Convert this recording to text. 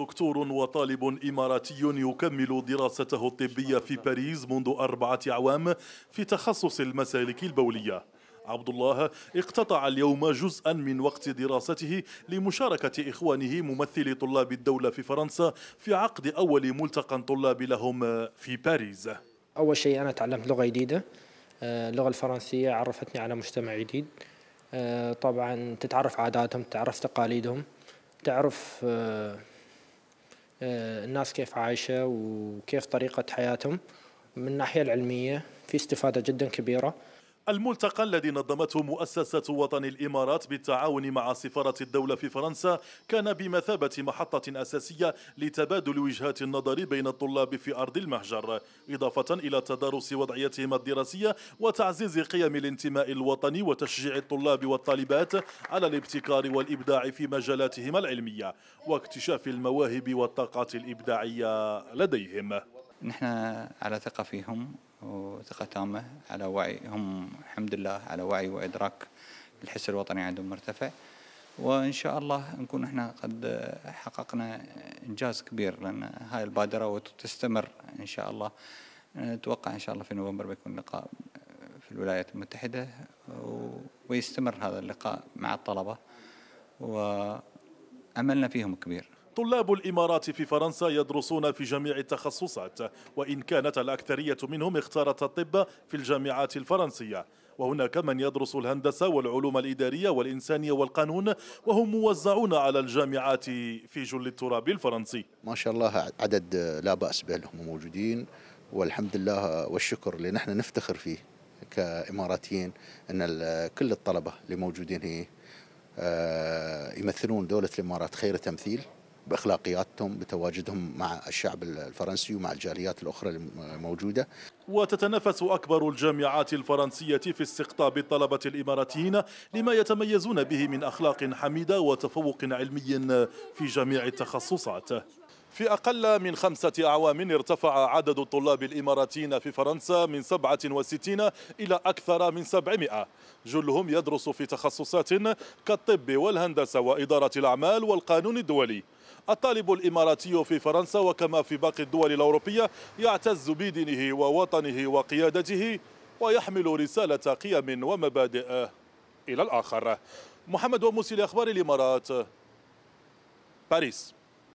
دكتور وطالب إماراتي يكمل دراسته الطبية في باريس منذ أربعة أعوام في تخصص المسالك البولية. عبد الله اقتطع اليوم جزءا من وقت دراسته لمشاركة إخوانه ممثلي طلاب الدولة في فرنسا في عقد أول ملتقى طلاب لهم في باريس. أول شيء أنا تعلمت لغة جديدة. آه، اللغة الفرنسية عرفتني على مجتمع جديد. آه، طبعا تتعرف عاداتهم تعرف تقاليدهم تعرف آه، الناس كيف عايشة وكيف طريقة حياتهم. من الناحية العلمية في استفادة جدا كبيرة. الملتقى الذي نظمته مؤسسة وطن الإمارات بالتعاون مع سفارة الدولة في فرنسا كان بمثابة محطة أساسية لتبادل وجهات النظر بين الطلاب في أرض المهجر إضافة إلى تدارس وضعيتهم الدراسية وتعزيز قيم الانتماء الوطني وتشجيع الطلاب والطالبات على الابتكار والإبداع في مجالاتهم العلمية واكتشاف المواهب والطاقات الإبداعية لديهم. نحن على ثقة فيهم وثقة تامة على وعي هم الحمد لله على وعي وإدراك الحس الوطني عندهم مرتفع. وإن شاء الله نكون إحنا قد حققنا إنجاز كبير لأن هاي البادرة وتستمر إن شاء الله. نتوقع إن شاء الله في نوفمبر بيكون لقاء في الولايات المتحدة ويستمر هذا اللقاء مع الطلبة. وأملنا فيهم كبير. طلاب الإمارات في فرنسا يدرسون في جميع التخصصات وإن كانت الأكثرية منهم اختارت الطب في الجامعات الفرنسية. وهناك من يدرس الهندسة والعلوم الإدارية والإنسانية والقانون وهم موزعون على الجامعات في جل التراب الفرنسي. ما شاء الله عدد لا بأس به هم موجودين والحمد لله والشكر اللي نحن نفتخر فيه كإماراتيين أن كل الطلبة اللي موجودين هي آه، يمثلون دولة الإمارات خير تمثيل. بأخلاقياتهم بتواجدهم مع الشعب الفرنسي ومع الجاليات الأخرى الموجودة. وتتنافس أكبر الجامعات الفرنسية في استقطاب الطلبه الإماراتيين لما يتميزون به من أخلاق حميدة وتفوق علمي في جميع التخصصات. في أقل من خمسة أعوام ارتفع عدد الطلاب الإماراتيين في فرنسا من 67 إلى أكثر من 700 جلهم يدرس في تخصصات كالطب والهندسة وإدارة الأعمال والقانون الدولي. الطالب الإماراتي في فرنسا وكما في باقي الدول الأوروبية يعتز بدينه ووطنه وقيادته ويحمل رسالة قيم ومبادئ إلى الآخر. محمد وموسي لأخبار الإمارات باريس.